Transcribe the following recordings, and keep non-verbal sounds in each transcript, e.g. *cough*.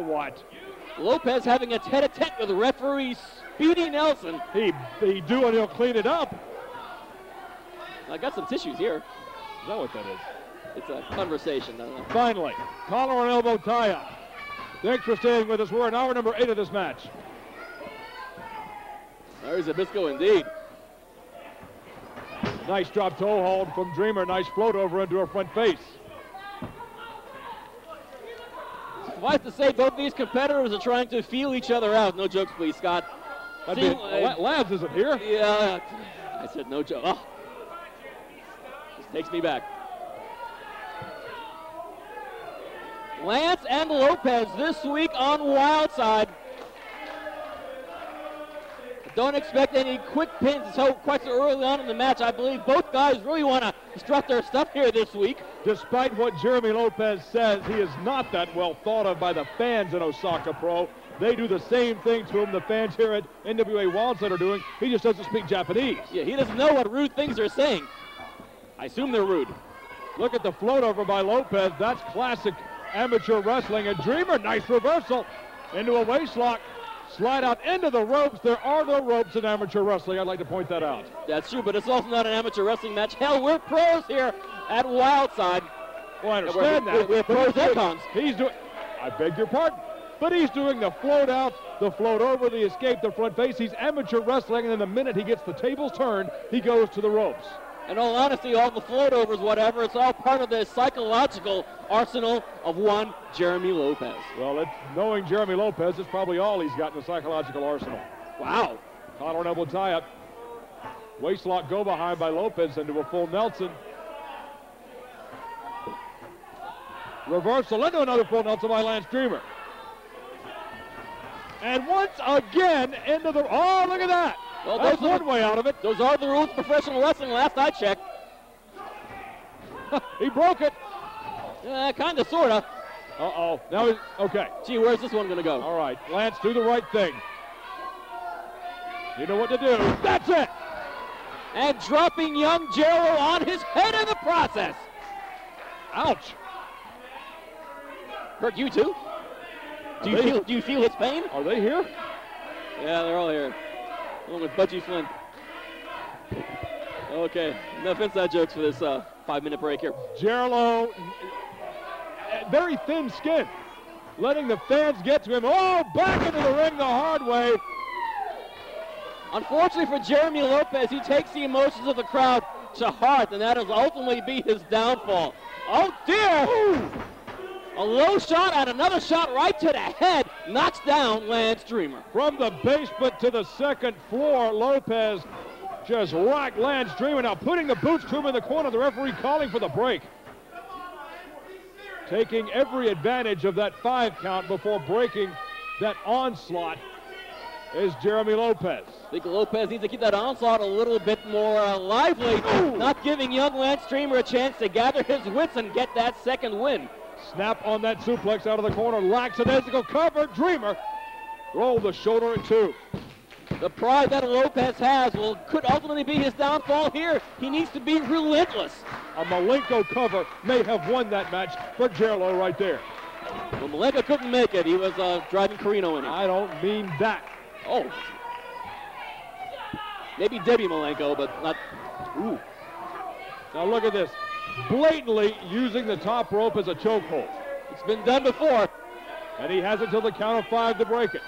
what? Lopez having a tete-a-tete with referee Speedy Nelson. He he do and he'll clean it up. I got some tissues here. Is that what that is? It's a conversation. Finally, collar and elbow tie up. Thanks for staying with us. We're in hour number eight of this match. there's Zbyszko indeed. Nice drop toe hold from Dreamer. Nice float over into her front face. Suffice to say, both these competitors are trying to feel each other out. No jokes, please, Scott. Be, uh, Labs isn't here. Yeah, I said no joke. Oh. Just takes me back. Lance and Lopez this week on Wildside. Don't expect any quick pins so quite so early on in the match. I believe both guys really want to strut their stuff here this week. Despite what Jeremy Lopez says, he is not that well thought of by the fans in Osaka Pro. They do the same thing to him the fans here at NWA Wildside are doing. He just doesn't speak Japanese. Yeah, he doesn't know what rude things they're saying. I assume they're rude. Look at the float over by Lopez. That's classic amateur wrestling. And Dreamer, nice reversal into a waist lock. Slide out into the ropes. There are no ropes in amateur wrestling. I'd like to point that out. That's true, but it's also not an amateur wrestling match. Hell, we're pros here at Wildside. Well, I understand we're- that. we're but pros he's and cons. He's doing. I beg your pardon. But he's doing the float out, the float over, the escape, the front face. He's amateur wrestling, and then the minute he gets the tables turned, he goes to the ropes. In all honesty, all the float overs, whatever, it's all part of the psychological arsenal of one Jeremy Lopez. Well, it, knowing Jeremy Lopez is probably all he's got in the psychological arsenal. Wow. Collar and elbow tie up. Waist lock go behind by Lopez into a full Nelson. Reversal into another full Nelson by Lance Dreamer. And once again into the. Oh, look at that. Well, That's one way out of it. Those are the rules of professional wrestling last I checked. *laughs* he broke it. Yeah, kind of, sort of. Uh oh. Now he's. Okay. Gee, where's this one going to go? All right. Lance, do the right thing. You know what to do. That's it. And dropping young Jero on his head in the process. Ouch. Hurt you too? Do you feel do you feel his pain? Are they here? Yeah, they're all here. Along with Budgie Flynn. Okay, enough inside jokes for this uh, five-minute break here. Gerlo, very thin skin, letting the fans get to him. Oh, back into the ring the hard way. Unfortunately for Jeremy Lopez, he takes the emotions of the crowd to heart, and that will ultimately be his downfall. Oh dear! A low shot and another shot right to the head knocks down Lance Dreamer. From the basement to the second floor, Lopez just rocked Lance Dreamer. Now putting the boots to him in the corner, the referee calling for the break. Taking every advantage of that five count before breaking that onslaught is Jeremy Lopez. I think Lopez needs to keep that onslaught a little bit more uh, lively, not giving young Lance Dreamer a chance to gather his wits and get that second win. Snap on that suplex out of the corner. Lackadaisical cover. Dreamer roll the shoulder at two. The pride that Lopez has will could ultimately be his downfall here. He needs to be relentless. A Malenko cover may have won that match for Gerlo right there. Well, Malenko couldn't make it. He was uh, driving Carino in it. I don't mean that. Oh. Maybe Debbie Malenko, but not. Ooh. Now look at this. Blatantly using the top rope as a chokehold. It's been done before. And he has until the count of five to break it.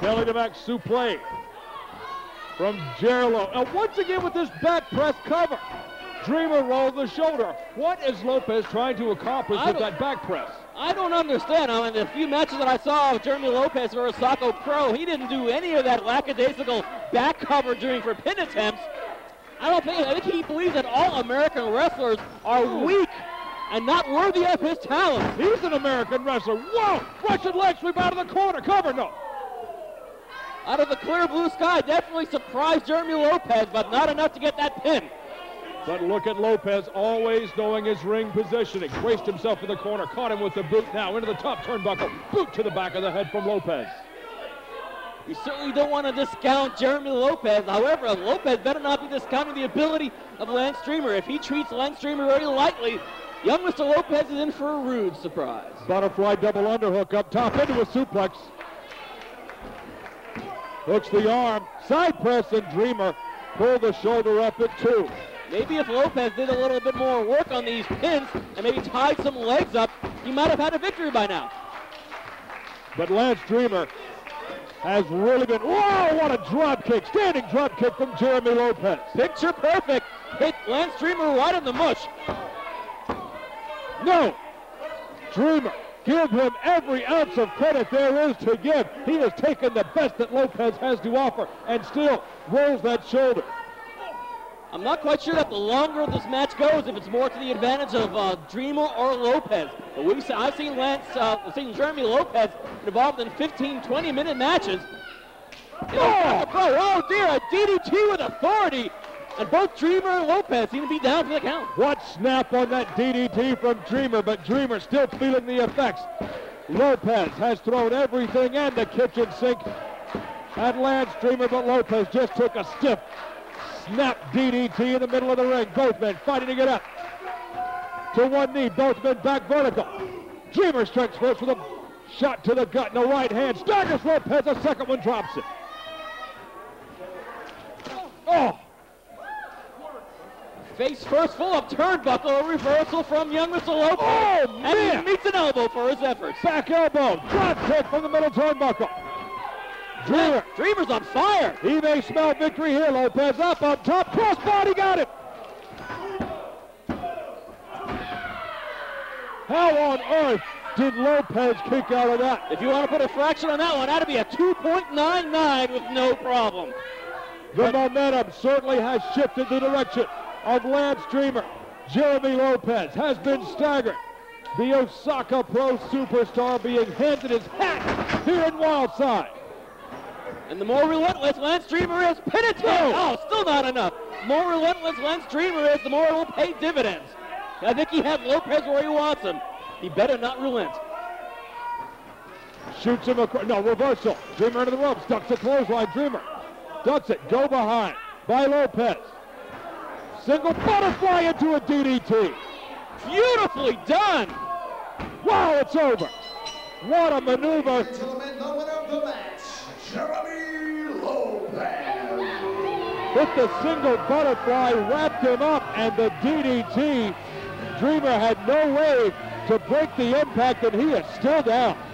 Belly to back suplex from Gerlo. And once again with this back press cover. Dreamer rolled the shoulder. What is Lopez trying to accomplish I with that back press? I don't understand. I mean, the few matches that I saw of Jeremy Lopez versus Osaka Pro, he didn't do any of that lackadaisical back cover during for pin attempts. I don't think, I think he believes that all American wrestlers are weak and not worthy of his talent. He's an American wrestler. Whoa! Russian leg sweep out of the corner. Cover, no. Out of the clear blue sky, definitely surprised Jeremy Lopez, but not enough to get that pin. But look at Lopez always knowing his ring positioning. Braced himself in the corner, caught him with the boot now into the top turnbuckle. Boot to the back of the head from Lopez. You certainly don't want to discount Jeremy Lopez. However, Lopez better not be discounting the ability of Lance Dreamer. If he treats Lance Dreamer very lightly, young Mr. Lopez is in for a rude surprise. Butterfly double underhook up top into a suplex. Hooks the arm, side press, and Dreamer pull the shoulder up at two. Maybe if Lopez did a little bit more work on these pins and maybe tied some legs up, he might have had a victory by now. But Lance Dreamer has really been, whoa, what a drop kick, standing drop kick from Jeremy Lopez. Picture perfect. Hit Lance Dreamer right in the mush. No, Dreamer, give him every ounce of credit there is to give. He has taken the best that Lopez has to offer and still rolls that shoulder. I'm not quite sure that the longer this match goes, if it's more to the advantage of uh, Dreamer or Lopez. But we I've seen Lance, uh, I've seen Jeremy Lopez involved in 15, 20 minute matches. Oh, oh dear, a DDT with authority. And both Dreamer and Lopez seem to be down for the count. What snap on that DDT from Dreamer, but Dreamer still feeling the effects. Lopez has thrown everything and the kitchen sink at Lance Dreamer, but Lopez just took a stiff snap DDT in the middle of the ring. Both men fighting to get up. To one knee, both men back vertical. Dreamer strikes first with a shot to the gut in the right hand. Staggers Lopez, a second one drops it. Oh! Face first full of turnbuckle, a reversal from young Mr. Lopez. Oh, man! And he meets an elbow for his efforts. Back elbow, drop kick from the middle turnbuckle. Dreamer. Dreamer's on fire. He may smell victory here. Lopez up on top. Crossbody got it. How on earth did Lopez kick out of that? If you want to put a fraction on that one, that'd be a 2.99 with no problem. The momentum certainly has shifted the direction of Lance Dreamer. Jeremy Lopez has been staggered. The Osaka Pro superstar being handed his hat here in Wildside. And the more relentless Lance Dreamer is, pin it Oh, still not enough. More relentless Lance Dreamer is, the more it will pay dividends. I think he has Lopez where he wants him. He better not relent. Shoots him across. No, reversal. Dreamer into the ropes. Ducks a clothesline. Dreamer ducks it. Go behind by Lopez. Single butterfly into a DDT. Beautifully done. Wow, it's over. What a maneuver. Gentlemen, the winner of the match, Jeremy Lopez. With the single butterfly, wrapped him up, and the DDT. Dreamer had no way to break the impact, and he is still down.